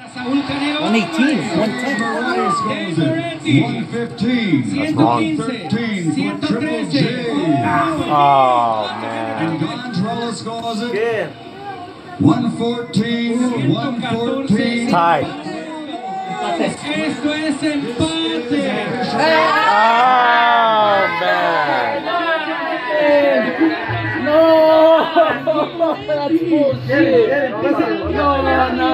118, 110. 115. That's wrong. 115, 13 for Triple G. Oh, man. And Gonzalez scores it. Good. 114, 114. Tie. Esto es empate. Oh, man. No! That's bullshit. No, no, no.